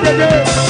Let